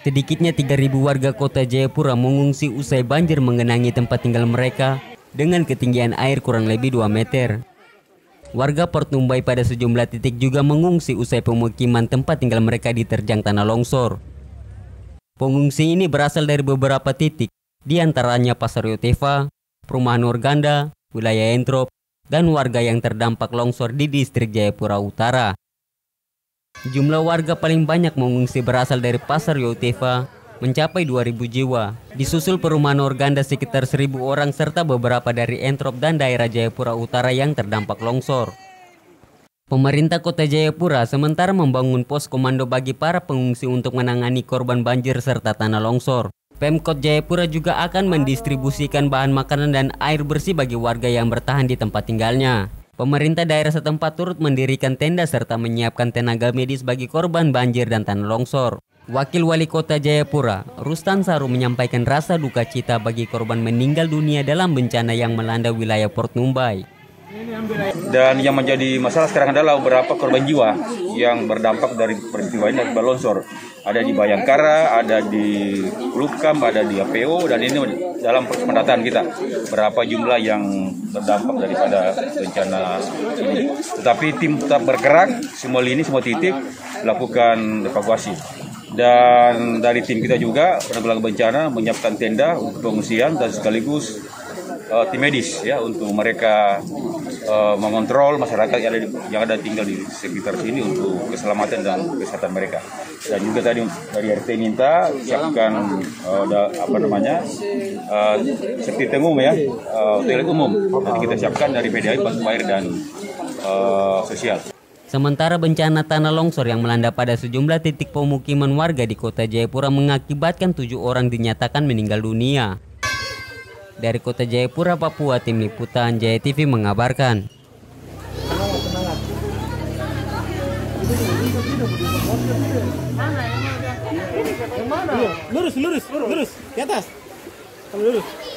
Sedikitnya 3.000 warga kota Jayapura mengungsi usai banjir mengenangi tempat tinggal mereka dengan ketinggian air kurang lebih 2 meter. Warga Port Numbai pada sejumlah titik juga mengungsi usai pemukiman tempat tinggal mereka diterjang tanah longsor. Pengungsi ini berasal dari beberapa titik, di antaranya Pasar Yotefa, Perumahan Organda, wilayah Entrop, dan warga yang terdampak longsor di distrik Jayapura Utara. Jumlah warga paling banyak mengungsi berasal dari Pasar Yotefa, mencapai 2.000 jiwa. Disusul perumahan Organda sekitar 1.000 orang serta beberapa dari Entrop dan daerah Jayapura Utara yang terdampak longsor. Pemerintah Kota Jayapura sementara membangun pos komando bagi para pengungsi untuk menangani korban banjir serta tanah longsor. Pemkot Jayapura juga akan mendistribusikan bahan makanan dan air bersih bagi warga yang bertahan di tempat tinggalnya. Pemerintah daerah setempat turut mendirikan tenda serta menyiapkan tenaga medis bagi korban banjir dan tanah longsor. Wakil Wali Kota Jayapura, Rustan Saru menyampaikan rasa duka cita bagi korban meninggal dunia dalam bencana yang melanda wilayah Port Numbai. Dan yang menjadi masalah sekarang adalah beberapa korban jiwa yang berdampak dari peristiwa ini akibat longsor. Ada di Bayangkara, ada di Lukam, ada di APO, dan ini dalam pendataan kita berapa jumlah yang berdampak daripada bencana ini. Tetapi tim tetap bergerak, semua lini, semua titik lakukan evakuasi. Dan dari tim kita juga penanggulangan bencana menyiapkan tenda untuk pengungsian dan sekaligus uh, tim medis ya untuk mereka uh, mengontrol masyarakat yang ada, di, yang ada tinggal di sekitar sini untuk keselamatan dan kesehatan mereka. Dan juga tadi dari RT minta siapkan uh, da, apa namanya uh, seperti umum ya uh, toilet umum. Nanti kita siapkan dari PDI bantu air dan uh, sosial. Sementara bencana tanah longsor yang melanda pada sejumlah titik pemukiman warga di kota Jayapura mengakibatkan tujuh orang dinyatakan meninggal dunia. Dari kota Jayapura, Papua, tim liputan Jaya TV mengabarkan. Lurus, lurus, lurus, di atas. Lurus.